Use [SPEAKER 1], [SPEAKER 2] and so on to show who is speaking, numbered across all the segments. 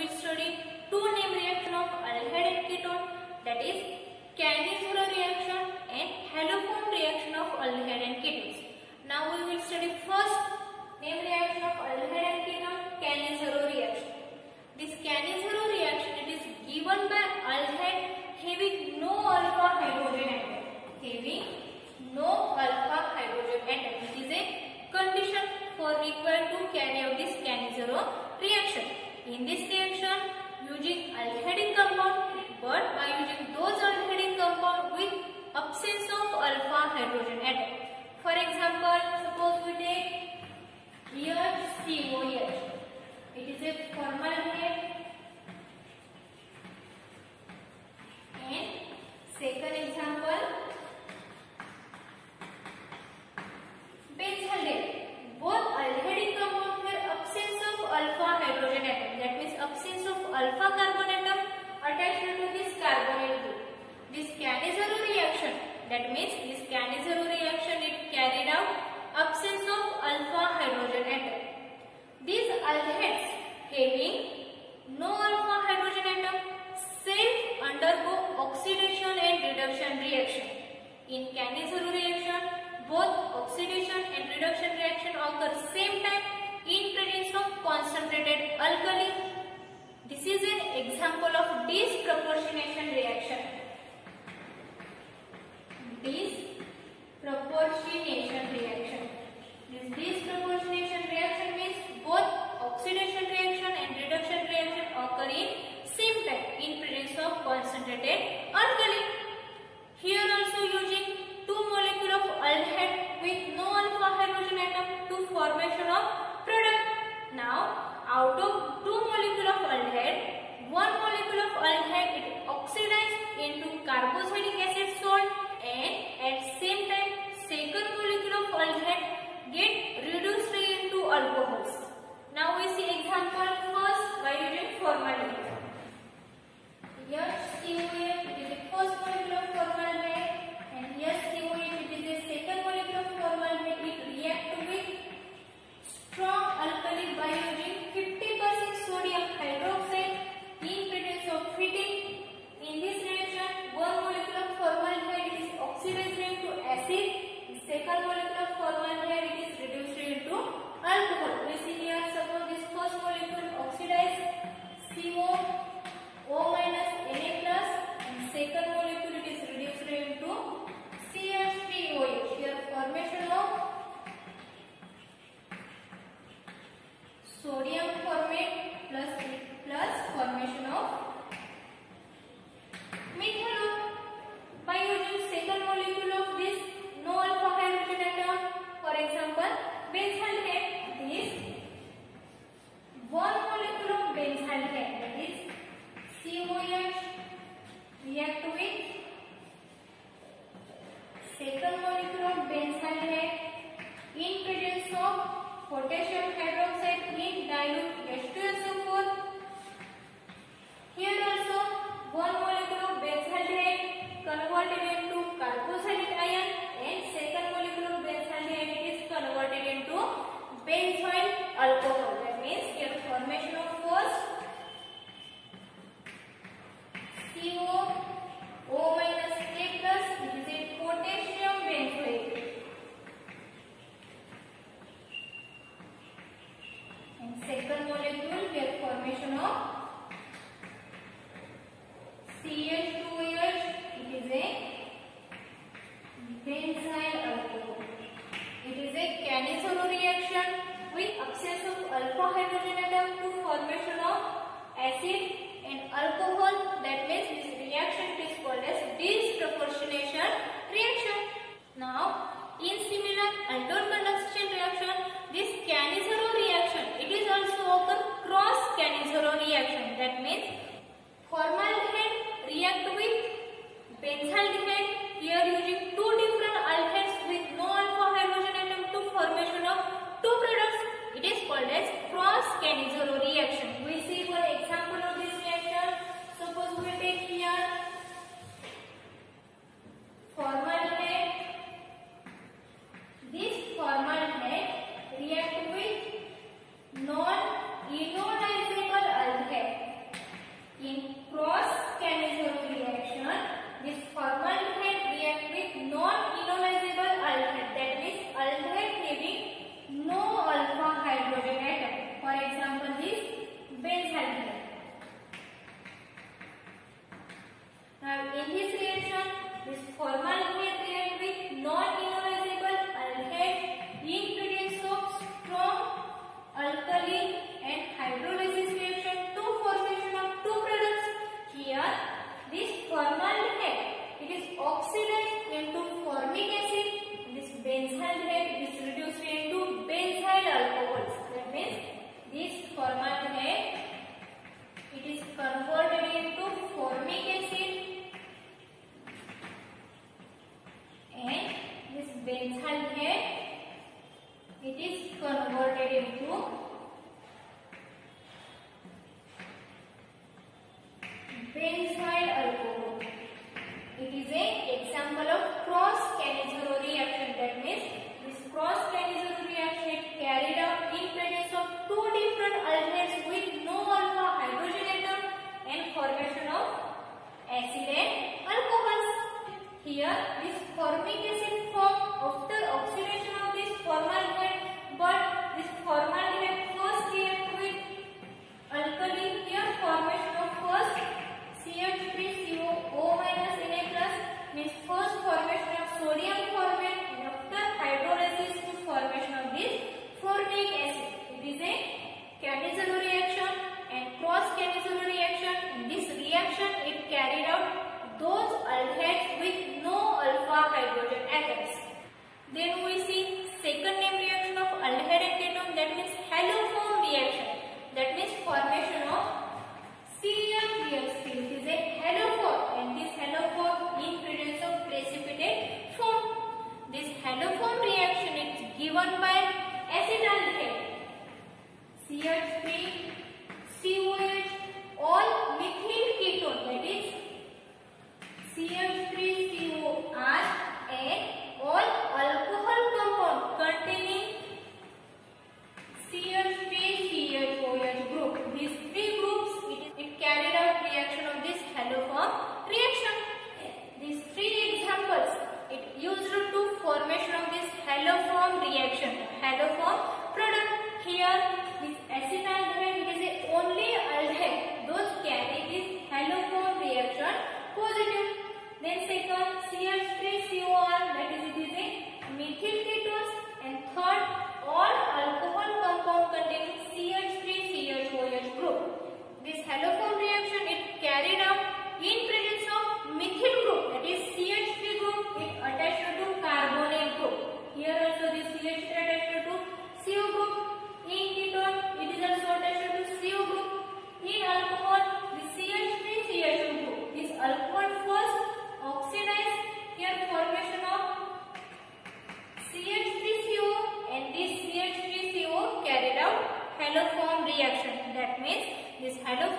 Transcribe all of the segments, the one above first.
[SPEAKER 1] we study two name reaction of aldehyde ketone that is Cannizzaro reaction and haloform reaction of aldehyde and ketones. Now we will study first name reaction of aldehyde and ketone Cannizzaro reaction. This Cannizzaro reaction it is given by aldehyde having Here, C, O, H. It is a formal head This is an example of disproportionation reaction. Disproportionation reaction. This disproportionation reaction means both oxidation reaction and reduction reaction occur in same time in presence of concentrated alkali. Here also using two molecule of aldehyde with no alpha hydrogen atom to formation of product. Now out of one molecule of aldehyde it oxidized into carboxylic acid salt and C O alcohol. That means here formation of first CO, O minus K plus, is a potassium benzoate. And second molecule, here formation of CN hydrogen atom to formation of acid and alcohol. That means this reaction is called as disproportionation reaction. Now, in similar, undone conductor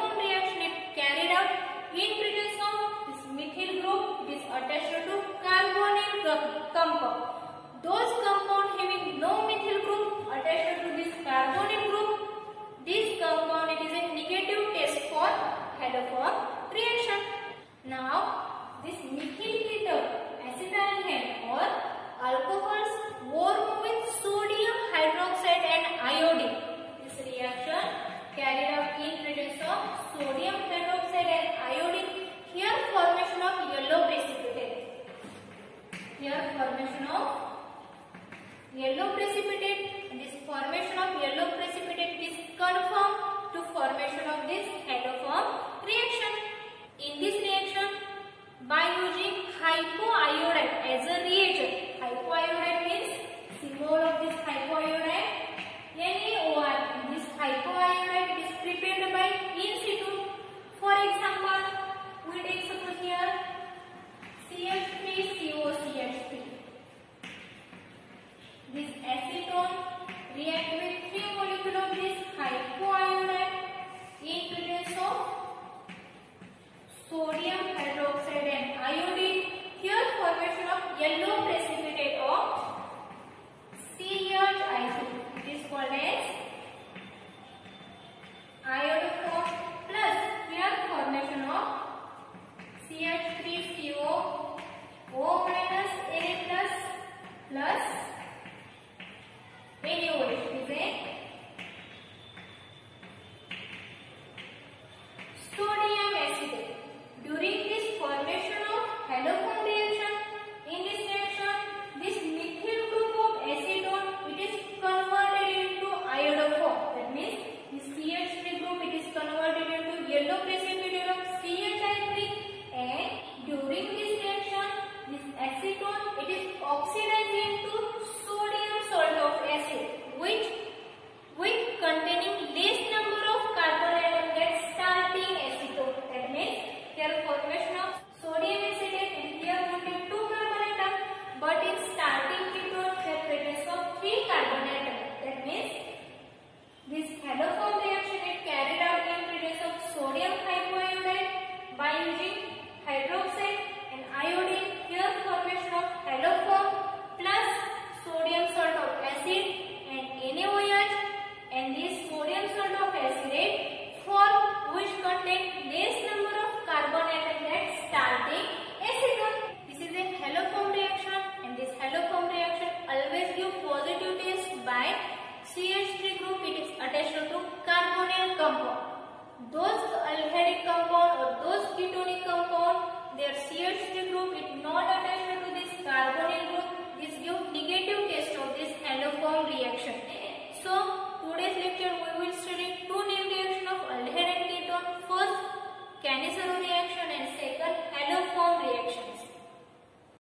[SPEAKER 1] form reaction is carried out in presence of this methyl group is attached to carbonyl compound. Those compound having no methyl group attached to this carbonyl group, this compound it is a negative test for haloform reaction. Now this methyl ether acetaldehyde or carbonic compound. Their CH3 group is not attached to this carbonyl group. This gives negative test of this haloform reaction. So, today's lecture we will study two new reaction of aldehyde and ketone. First, Cannizzaro reaction and second, haloform reactions.